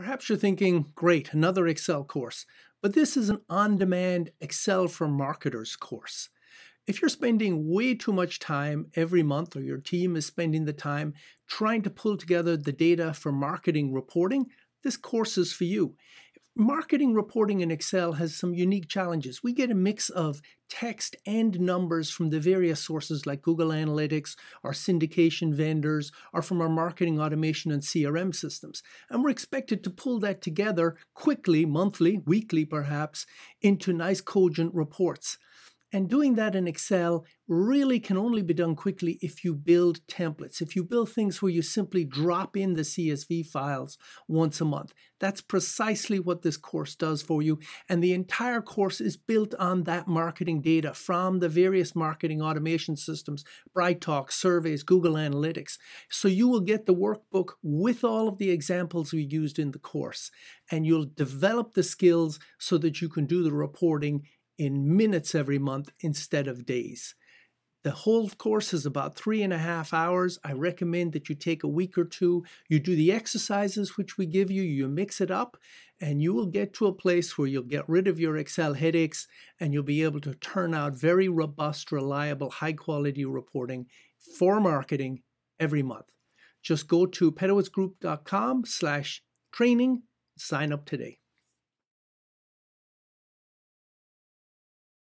Perhaps you're thinking, great, another Excel course, but this is an on demand Excel for marketers course. If you're spending way too much time every month, or your team is spending the time trying to pull together the data for marketing reporting, this course is for you marketing reporting in Excel has some unique challenges. We get a mix of text and numbers from the various sources like Google Analytics, our syndication vendors, or from our marketing automation and CRM systems. And we're expected to pull that together quickly, monthly, weekly perhaps, into nice cogent reports. And doing that in Excel really can only be done quickly if you build templates, if you build things where you simply drop in the CSV files once a month. That's precisely what this course does for you. And the entire course is built on that marketing data from the various marketing automation systems, BrightTalk, surveys, Google Analytics. So you will get the workbook with all of the examples we used in the course. And you'll develop the skills so that you can do the reporting in minutes every month instead of days. The whole course is about three and a half hours. I recommend that you take a week or two. You do the exercises which we give you, you mix it up, and you will get to a place where you'll get rid of your Excel headaches and you'll be able to turn out very robust, reliable, high quality reporting for marketing every month. Just go to pedowitzgroup.com slash training, sign up today.